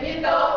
México.